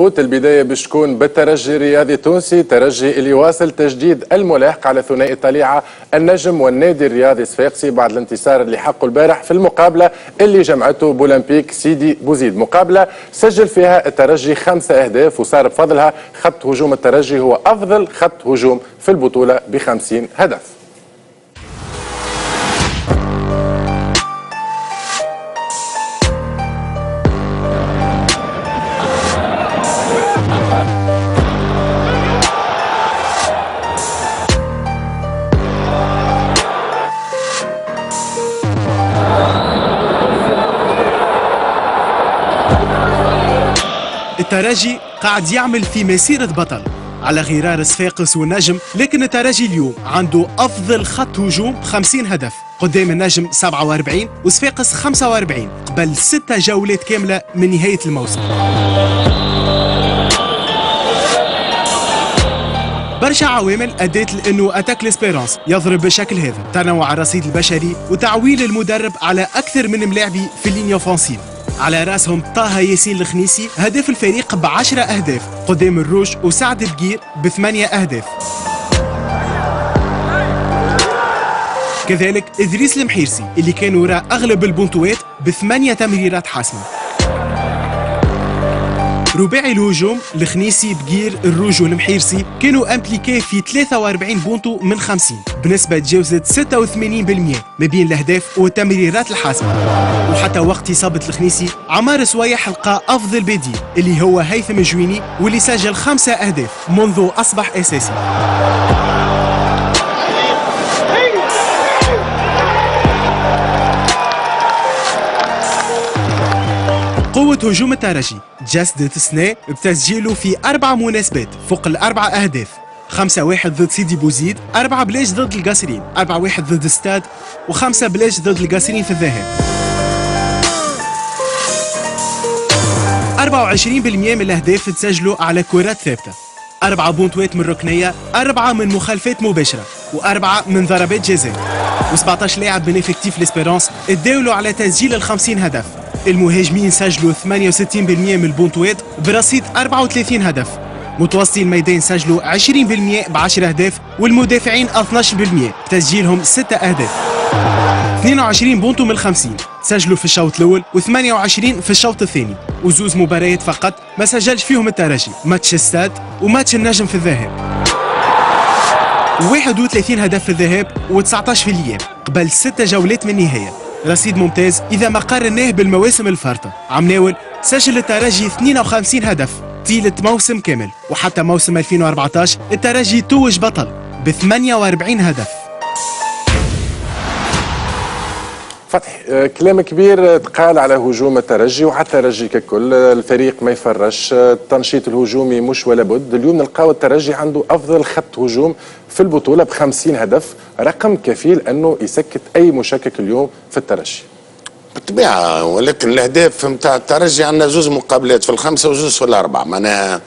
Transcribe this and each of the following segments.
البداية باش تكون بالترجي الرياضي التونسي ترجي اللي واصل تجديد الملاحق على ثنائي الطليعة النجم والنادي الرياضي الصفاقسي بعد الانتصار اللي حقه البارح في المقابلة اللي جمعته بولمبيك سيدي بوزيد. مقابلة سجل فيها الترجي خمسة أهداف وصار بفضلها خط هجوم الترجي هو أفضل خط هجوم في البطولة بخمسين هدف. الترجي قاعد يعمل في مسيرة بطل. على غرار صفاقس والنجم لكن الترجي اليوم عنده أفضل خط هجوم 50 هدف. قدام النجم 47 وصفاقس 45 قبل ستة جولات كاملة من نهاية الموسم. برشا عوامل ادت لأنه attaque l'Espérance يضرب بالشكل هذا. تنوع الرصيد البشري وتعويل المدرب على أكثر من ملاعبي في ال ligne offensive. على رأسهم طه ياسين الخنيسي هداف الفريق بعشرة أهداف. قدام الروش وسعد بقير بثمانية أهداف. كذلك إدريس المحيرسي اللي كان وراء أغلب البنطوات بثمانية تمريرات حاسمة. رباعي الهجوم الخنيسي بقير الروج والمحيرسي كانوا impliqués في 43 بونتو من 50 بنسبة تجاوزت 86% ما بين الأهداف والتمريرات الحاسمة. وحتى وقت إصابة الخنيسي عمار سوايح لقى أفضل بديل اللي هو هيثم الجويني واللي سجل خمسة أهداف منذ أصبح أساسي. قوة هجوم الترجي. جسدت سنا بتسجيله في أربع مناسبات فوق الأربع أهداف. خمسة واحد ضد سيدي بوزيد أربعة بلاش ضد القاسرين أربعة واحد ضد ستاد وخمسة بلاش ضد القاسرين في الذهاب. 24% من الأهداف تسجلوا على كرات ثابتة. أربعة بونتوات من ركنية أربعة من مخالفات مباشرة وأربعة من ضربات جزاء. و17 لاعب من effectif l'Espérance تداولوا على تسجيل ال 50 هدف. المهاجمين سجلوا 68% من البونتوات برصيد 34 هدف. متوسطي الميدان سجلوا 20% ب 10 أهداف والمدافعين 12% بتسجيلهم 6 أهداف. 22 بونتو من 50 سجلوا في الشوط الأول و28 في الشوط الثاني. وزوز مباريات فقط ما سجلش فيهم الترجي. ماتش الستاد وماتش النجم في الذهاب. 31 هدف في الذهاب و19 في الأياب. قبل 6 جولات من النهاية. رصيد ممتاز إذا ما قارناه بالمواسم الفارطة. عمناول سجل الترجي 52 هدف طيلة موسم كامل وحتى موسم 2014 الترجي توج بطل ب 48 هدف. فتحي آه، كلام كبير تقال على هجوم الترجي وحتى الترجي ككل. الفريق ما يفرش. التنشيط الهجومي مش ولا بد. اليوم نلقاو الترجي عنده أفضل خط هجوم في البطولة ب 50 هدف رقم كفيل أنه يسكت أي مشكك اليوم في الترجي. بالطبيعة ولكن الأهداف نتاع الترجي عندنا زوز مقابلات في الخمسة وزوز في الأربعة. معناها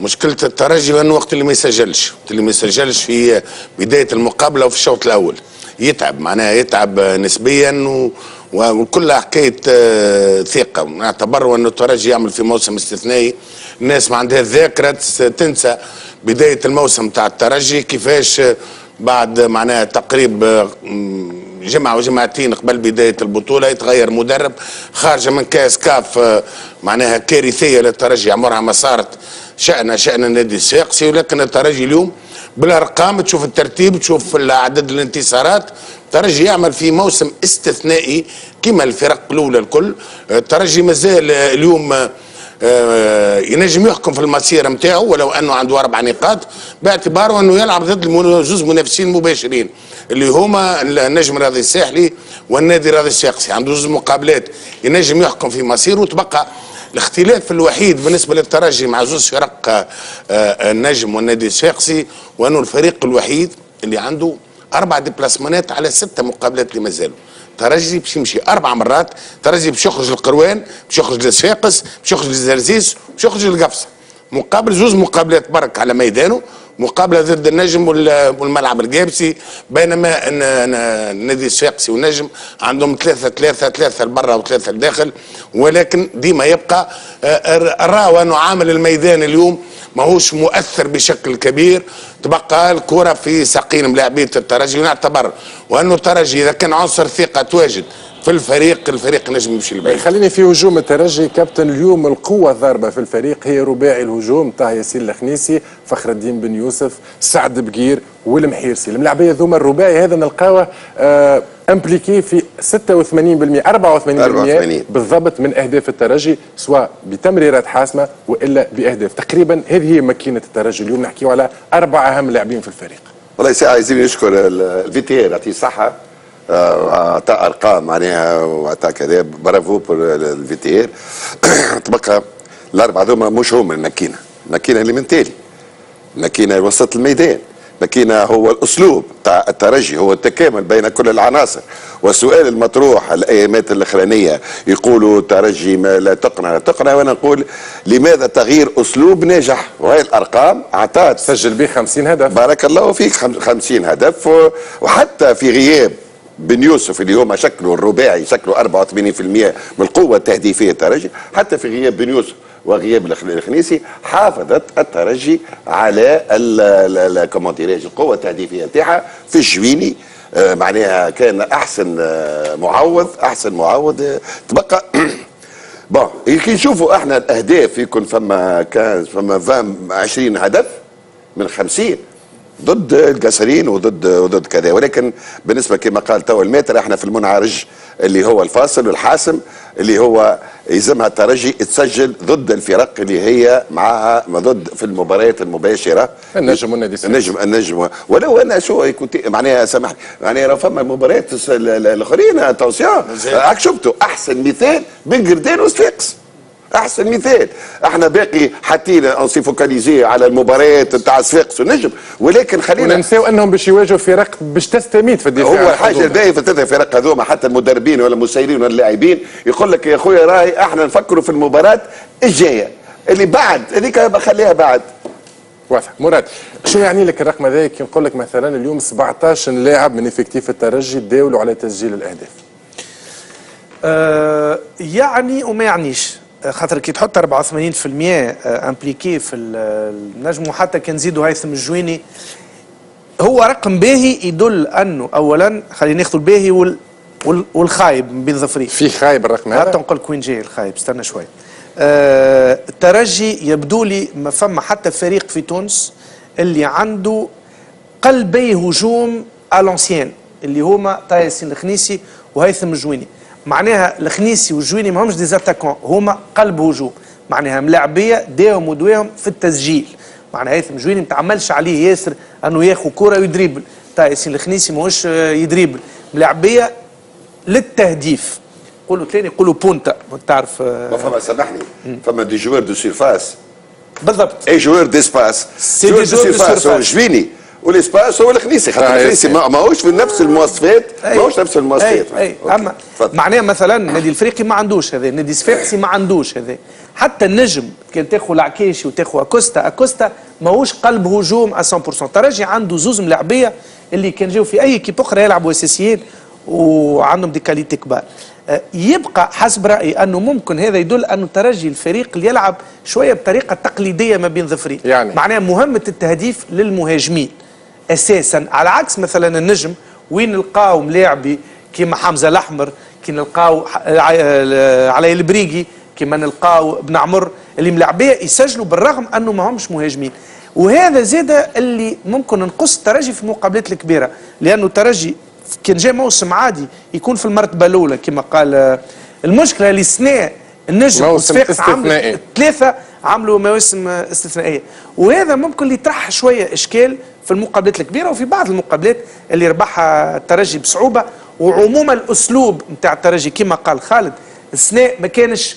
مشكلة الترجي انه وقت اللي ما يسجلش. وقت اللي ما يسجلش في بداية المقابلة وفي الشوط الأول. يتعب معناها يتعب نسبيا و وكلها حكاية آه، ثقة. نعتبر انه الترجي يعمل في موسم استثنائي. الناس ما عندها الذاكره تنسى بداية الموسم تاع الترجي كيفاش بعد معناها تقريب آه، جمعة وجمعتين قبل بداية البطولة يتغير مدرب خارجة من كاس كاف آه، معناها كارثية للترجي عمرها ما صارت شأن شأن النادي الساقسي ولكن الترجي اليوم بالأرقام تشوف الترتيب تشوف عدد الانتصارات. الترجي يعمل في موسم استثنائي كما الفرق الأولى الكل. الترجي مازال اليوم آه، ينجم يحكم في المسيرة نتاعو ولو أنه عنده أربع نقاط باعتباره أنه يلعب ضد زوج منافسين مباشرين اللي هما النجم الرياضي الساحلي والنادي الرياضي الساقسي عنده زوج مقابلات ينجم يحكم في مصيره وتبقى الاختلاف الوحيد بالنسبة للترجي مع زوج فرق آه، آه، النجم والنادي الشاقسي وأنه الفريق الوحيد اللي عنده أربع ديبلاسمانات على ستة مقابلات اللي مازالوا ترجي باش يمشي أربع مرات ترجي باش يخرج للقروان باش يخرج للصفاقس باش يخرج للزرزيس باش يخرج للقفصه مقابل زوز مقابلات برك على ميدانه مقابلة ضد النجم وال- والملعب القابسي بينما النادي الصفاقسي والنجم عندهم ثلاثة ثلاثة ثلاثة لبرا وثلاثة لداخل ولكن ديما يبقى آه، راهو انه عامل الميدان اليوم ماهوش مؤثر بشكل كبير. تبقى الكرة في ساقين ملاعبيه الترجي ونعتبر وأنه الترجي إذا كان عنصر ثقة تواجد. في الفريق الفريق نجم يمشي لبعيد. خليني في هجوم الترجي كابتن اليوم القوة الضاربة في الفريق هي رباعي الهجوم طه ياسين الخنيسي فخر الدين بن يوسف سعد بقير والمحيرسي الملاعبية ذوما الرباعي هذا نلقاوه آه impliqués في 86% 84% 84. بالضبط من أهداف الترجي سواء بتمريرات حاسمة وإلا بأهداف. تقريبا هذه هي ماكينة الترجي اليوم نحكيو على أربع أهم لاعبين في الفريق. والله عايزين نشكر الفيتير يعطيه الصحة. آه، أعطى أرقام معناها وأعطى كذا. bravo pour الفيتير تبقى الأربعة ذوما مش هما الماكينة. الماكينة اللي من تالي. الماكينة وسط الميدان. ماكينه هو الأسلوب تاع الترجي هو التكامل بين كل العناصر. والسؤال المطروح الأيامات الأخرانية يقولوا الترجي ما لا تقنع. لا تقنع وأنا نقول لماذا تغيير أسلوب ناجح؟ وهي الأرقام اعطت سجل به 50 هدف. بارك الله فيك خم- 50 هدف وحتى في غياب بن يوسف اللي هما شكله الرباعي شكله 84% من القوة التهديفية الترجي. حتى في غياب بن يوسف وغياب الخ- الخنيسي حافظت الترجي على كومون القوة التهديفية نتاعها في الجويني آه، معناها كان أحسن آه، معوض أحسن معوض آه، تبقى. bon كي نشوفوا إحنا الأهداف يكون فما كان فما 20 20 هدف من 50 ضد القصرين وضد وضد كذا. ولكن بالنسبة كما قال تو الماتر إحنا في المنعرج اللي هو الفاصل والحاسم اللي هو يلزمها الترجي تسجل ضد الفرق اللي هي معها ضد في المباريات المباشرة. النجم والنادي السعودي. النجم النجم. ولو أنا شو كنت معناها سامحني معناها راه فما المباريات الآخرين هاك شفتوا أحسن مثال بين قردان وصفاقس أحسن مثال. إحنا باقي حطينا on s'est focalisé على المباريات نتاع صفاقس والنجم ولكن خلينا وننساو أنهم باش يواجهوا فرق باش تستميت في الدفاع. هو الحاجة. الباهيه في الثلاثه فرق هذوما حتى المدربين ولا المسيرين ولا اللاعبين. يقول لك يا خويا راهي إحنا نفكروا في المباراة الجاية. اللي بعد هذيك بخليها بعد. واضح مراد شو يعني لك الرقم هذا كي نقول لك مثلا اليوم 17 لاعب من effectif الترجي تداولوا على تسجيل الأهداف. آه، يعني وما يعنيش. خاطر كي تحط 84% impliqués في ال- النجم وحتى كان نزيدوا هيثم الجويني هو رقم باهي يدل أنه اولا خلينا ناخذ الباهي وال وال- والخايب من بين ظفرين. في خايب الرقم حتى هذا نقول لك وين جاي الخايب استنى شوي. آه الترجي يبدو لي ما فما حتى فريق في تونس اللي عنده قلبي هجوم الونسيان اللي هما طه ياسين الخنيسي وهيثم الجويني. معناها الخنيسي والجويني ما همش des attaquants هما قلب هجوم معناها ملاعبية داهم ودواهم في التسجيل. معناها هيثم الجويني ما تعملش عليه ياسر أنه ياخذ كرة ويدريبل. طه ياسين الخنيسي ماهوش آه، يدريبل. ملاعبية للتهديف. يقولوا ثاني يقولوا pointe. تعرف آه، ما فما سامحني. فما des joueurs de surface بالضبط. et joueur d'espace c'est joueur de de هو surface. جويني وال espace هو الخنيسي خاطر الخنيسي يس. ما- ماهوش في نفس المواصفات. ماهوش نفس المواصفات اي. أما. معناها مثلا النادي الافريقي ما عندوش هذا النادي الصفاقسي ما عندوش هذا حتى النجم كان تاخذ العكاشي وتاخذ أكوستا أكوستا ماهوش قلب هجوم 100% ترجي عنده زوز ملاعبية اللي كان جاوا في équipe أخرى يلعبوا أساسيين وعندهم des qualités كبار آه، يبقى حسب رأيي أنه ممكن هذا يدل أنه ترجي الفريق اللي يلعب شوية بطريقة تقليدية ما بين ظفرين يعني. معناها مهمة التهديف للمهاجمين أساسا. على عكس مثلا النجم وين نلقاو ملاعبي؟ كيما حمزة الأحمر كي نلقاو علي البريقي كيما نلقاو بن عمر اللي ملاعبيه يسجلوا بالرغم أنه ما همش مهاجمين. وهذا زاد اللي ممكن نقص الترجي في المقابلات الكبيرة لأنه الترجي كان جاي موسم عادي يكون في المرتبة الأولى كما قال آه، المشكلة اللي سنة النجم موسم وصفاقس عملوا. ثلاثة عملوا مواسم استثنائية. وهذا ممكن اللي يطرح شوية إشكال في المقابلات الكبيرة وفي بعض المقابلات اللي ربحها الترجي بصعوبة. وعموما الأسلوب نتاع الترجي كما قال خالد السنة ما كانش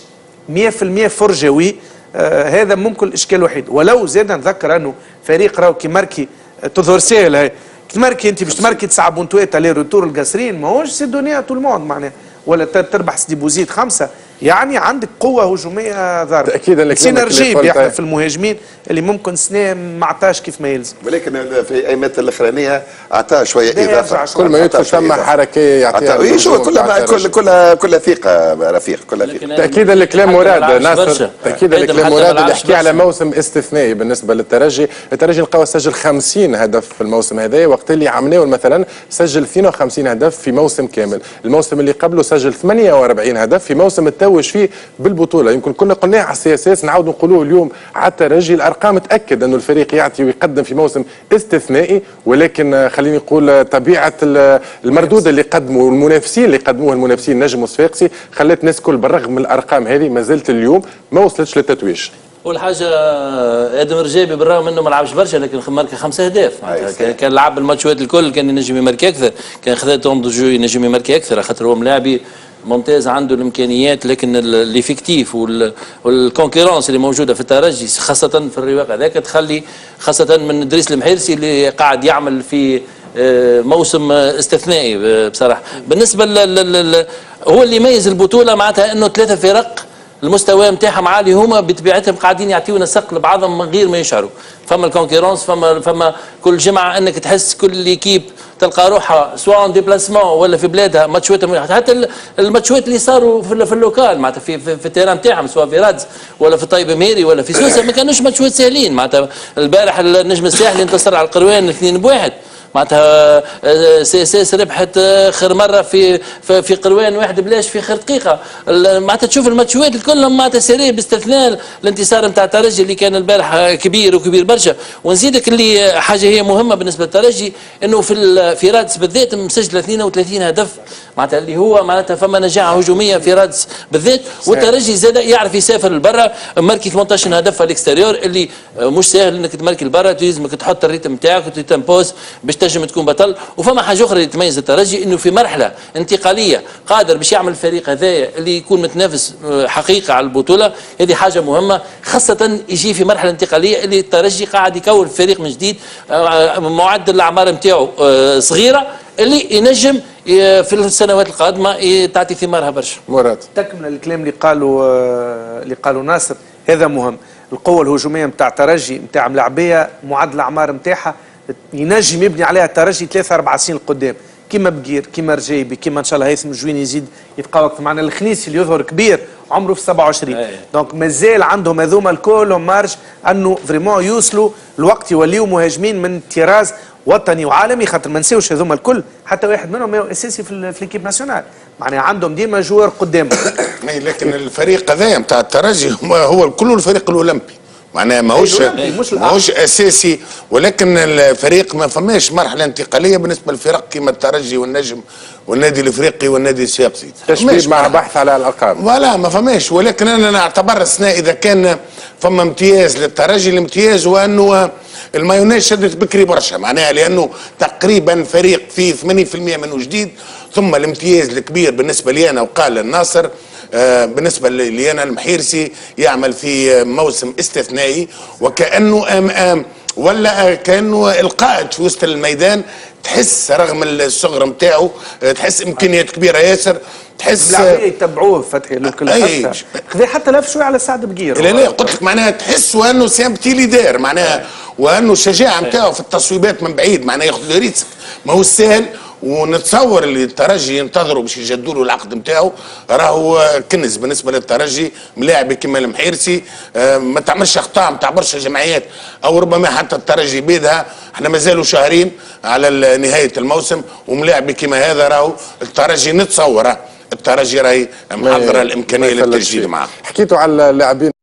100% فرجوي. آه هذا ممكن الإشكال الوحيد. ولو زاد نذكر أنه فريق راهو كي ماركي آه، تظهر سهل تماركي أنت باش تماركي تسعة بونتوات aller-retour القصرين ماهوش c'est donné à tout le monde معناها. ولا تربح سيدي بوزيد خمسة. يعني عندك قوة هجومية ضاربه اللي سينرجي. بيحنا في المهاجمين اللي ممكن سنة ما عطاش كيف ما يلزم ولكن في الايامات الأخرانية اعطاه شوية إضافة. كل ما يدخل ثم. حركية يعطيها شو كلها كل. كلها كلها ثقة رفيق كلها ثقة تاكيدا لكلام حتى مراد ناصر. تاكيدا أيضاً لكلام حتى مراد اللي يحكي على. موسم استثنائي بالنسبة للترجي الترجي نلقاو سجل 50 هدف في الموسم هذا وقت اللي عمناول مثلا سجل 52 هدف في موسم كامل الموسم اللي قبله سجل 48 هدف في موسم التوج فيه بالبطولة. يمكن كنا قلناه على ال CSS نعاود نقولوه اليوم على الترجي. الأرقام تأكد انه الفريق يعطي ويقدم في موسم استثنائي ولكن خليني نقول طبيعة ال- المردود اللي قدموا والمنافسين اللي قدموه المنافسين نجم وصفاقسي خلت الناس الكل بالرغم من الأرقام هذه ما زلت اليوم ما وصلتش للتتويج. والحاجة آدم رجابي بالرغم إنه ما لعبش برشا لكن ماركي خمسة أهداف. كان- لعب الماتشات الكل كان ينجم يماركي أكثر. كان خذا temps de jeu ينجم يماركي أكثر خاطر هو ملاعبي. ممتاز عنده الإمكانيات لكن وال- وال concurrence اللي موجودة في الترجي خاصة في الرواق. هذاك تخلي خاصة من ادريس المحيرسي اللي قاعد يعمل في آه، موسم استثنائي آه، بصراحة. بالنسبة هو اللي يميز البطولة معناتها إنه ثلاثة فرق المستوى نتاعهم عالي هما بطبيعتهم قاعدين يعطيونا سق لبعضهم من غير ما يشعروا فما ال concurrence فما فما كل جمعة إنك تحس كل les équipes تلقى روحها سواء déplacement ولا في بلادها ماتشوات حتى ال- الماتشوات اللي صاروا في, في ال local معناتها في في, في ال terrain نتاعهم سواء في رادز ولا في طيب مهيري ولا في سوسه ما كانوش ماتشوات سهلين معناتها البارح النجم الساحلي انتصر على القروان اثنين بواحد. معناتها آه، CSS ربحت آه، خير مرة في في, قروان واحد بلاش في خير دقيقة. معناتها تشوف الماتشات كلهم معناتها serrés باستثناء الانتصار نتاع الترجي اللي كان البارح آه، كبير وكبير برشا. ونزيدك اللي حاجة هي مهمة بالنسبة للترجي إنه في في رادس بالذات مسجل 32 هدف. معناتها اللي هو معناتها فما نجاعه هجوميه في رادس بالذات والترجي زاد يعرف يسافر لبرا. ماركي 18 هدف في ال extérieur اللي مش سهل إنك تماركي لبرا لازمك تحط ال rythme نتاعك وتتمبوز باش تنجم تكون بطل. وفما حاجة أخرى اللي تميز الترجي إنه في مرحلة انتقالية قادر باش يعمل الفريق هذايا اللي يكون متنافس آه، حقيقة على البطولة. هذه حاجة مهمة خاصة يجي في مرحلة انتقالية اللي الترجي قاعد يكون فريق من جديد آه، معدل الأعمار نتاعو آه، صغيرة. اللي ينجم في السنوات القادمة تعطي ثمارها برشا. مراد. تكمل الكلام اللي قالوا آه، اللي قالوا ناصر هذا مهم. القوة الهجومية نتاع ترجي نتاع ملاعبية معدل الأعمار نتاعها ينجم يبني عليها الترجي ثلاثة أربع سنين قدام. كيما بقير كيما رجايبي كيما إن شاء الله هيثم الجوين يزيد يتقوى أكثر معنا الخنيسي اللي يظهر كبير عمره في 27 أي. donc مازال عندهم هذوما الكلهم marge أنه vraiment يوصلوا الوقت يوليوا مهاجمين من طراز وطني وعالمي خاطر ما نساوش هذوما الكل حتى واحد منهم هو أساسي في, ال- في l'équipe nationale. معناها عندهم ديما joueurs قدامهم. لكن الفريق هذايا نتاع الترجي هو- هو الكل الفريق الأولمبي. معناها ماهوش الأعلى. ماهوش أساسي ولكن الفريق ما فماش مرحلة انتقالية بالنسبة للفرق كما الترجي والنجم والنادي الإفريقي والنادي السياقسي فماش تشبيب مع. بحث على الأرقام ولا ما فماش ولكن أنا نعتبر السنة إذا كان فما امتياز للترجي الامتياز هو أنه المايونيز شدت بكري برشا معناها لأنه تقريبا فريق فيه 80% منه جديد ثم الامتياز الكبير بالنسبة لي أنا وقال الناصر آه، بالنسبة لي أنا المحيرسي يعمل في موسم استثنائي وكأنه أم أم ولا كأنه القائد في وسط الميدان. تحس رغم الصغر نتاعو تحس إمكانيات كبيرة ياسر تحس اللاعبين يتبعوه فتحي الكل أي. حتى حتى لف شوية على سعد بقير. لا لا قلت لك معناها تحس وأنه سيمبتي لي دار معناها وأنه الشجاعه نتاعو في التصويبات من بعيد معناها ياخذ ريتسك ما هو سهل ونتصور اللي الترجي ينتظروا باش يجدوا له العقد نتاعو. راهو كنز بالنسبة للترجي ملاعب كيما المحيرسي. آه، ما تعملش أخطاء ما تعبرش جمعيات. أو ربما حتى الترجي بيدها. إحنا مازالوا شهرين على نهاية الموسم. وملاعب كيما هذا راهو الترجي نتصوره الترجي راهي محضره الإمكانية للتجديد. معاه حكيتوا على اللاعبين.